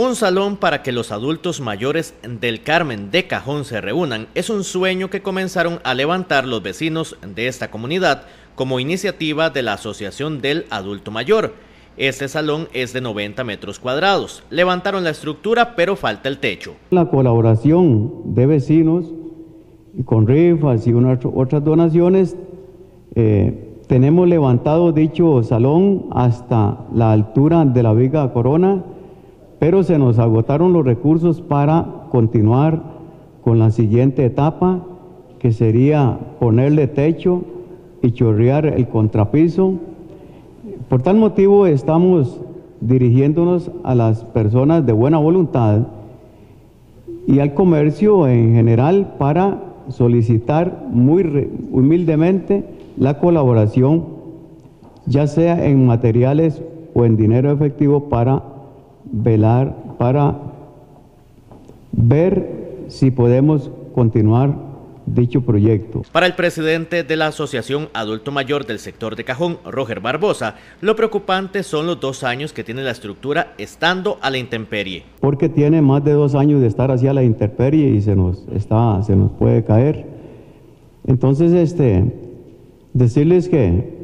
Un salón para que los adultos mayores del Carmen de Cajón se reúnan es un sueño que comenzaron a levantar los vecinos de esta comunidad como iniciativa de la Asociación del Adulto Mayor. Este salón es de 90 metros cuadrados. Levantaron la estructura, pero falta el techo. La colaboración de vecinos con rifas y otras donaciones, eh, tenemos levantado dicho salón hasta la altura de la viga corona pero se nos agotaron los recursos para continuar con la siguiente etapa, que sería ponerle techo y chorrear el contrapiso. Por tal motivo estamos dirigiéndonos a las personas de buena voluntad y al comercio en general para solicitar muy humildemente la colaboración, ya sea en materiales o en dinero efectivo para velar para ver si podemos continuar dicho proyecto. Para el presidente de la Asociación Adulto Mayor del sector de Cajón, Roger Barbosa, lo preocupante son los dos años que tiene la estructura estando a la intemperie. Porque tiene más de dos años de estar así a la intemperie y se nos, está, se nos puede caer. Entonces, este, decirles que,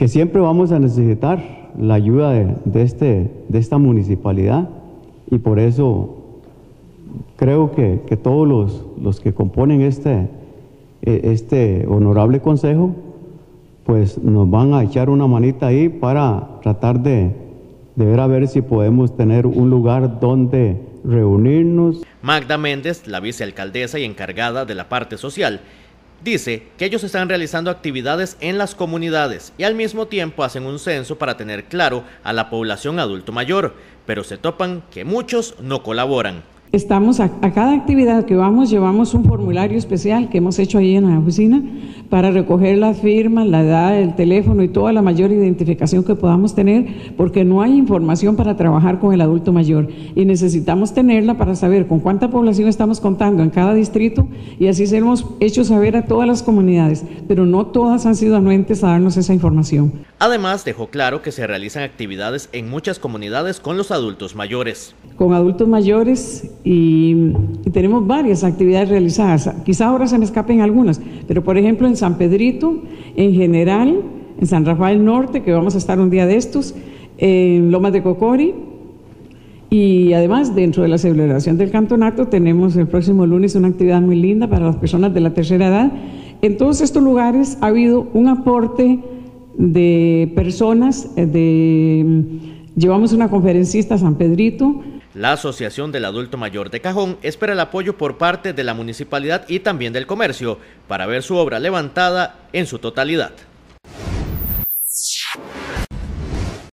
que siempre vamos a necesitar la ayuda de, este, de esta municipalidad y por eso creo que, todos los, los, que componen este, e, este honorable consejo pues nos van a echar una manita ahí para tratar de, de ver a ver si podemos tener un lugar donde reunirnos. Magda Méndez, la vicealcaldesa y encargada de la parte social, Dice que ellos están realizando actividades en las comunidades y al mismo tiempo hacen un censo para tener claro a la población adulto mayor, pero se topan que muchos no colaboran. Estamos a, cada actividad que vamos, llevamos un formulario especial que hemos hecho ahí en la oficina para recoger las firmas, la edad, el teléfono y toda la mayor identificación que podamos tener, porque no hay información para trabajar con el adulto mayor y necesitamos tenerla para saber con cuánta población estamos contando en cada distrito y así se hemos hecho saber a todas las comunidades, pero no todas han sido anuentes a darnos esa información. Además, dejó claro que se realizan actividades en muchas comunidades con los adultos mayores. Con adultos mayores y, tenemos varias actividades realizadas. Quizá ahora se me escapen algunas, pero por ejemplo en San Pedrito, en general, en San Rafael Norte, que vamos a estar un día de estos, en Lomas de Cocori, y además, dentro de la celebración del campeonato, tenemos el próximo lunes una actividad muy linda para las personas de la tercera edad. En todos estos lugares ha habido un aporte de personas, de, llevamos una conferencista a San Pedrito, la Asociación del Adulto Mayor de Cajón espera el apoyo por parte de la municipalidad y también del comercio para ver su obra levantada en su totalidad.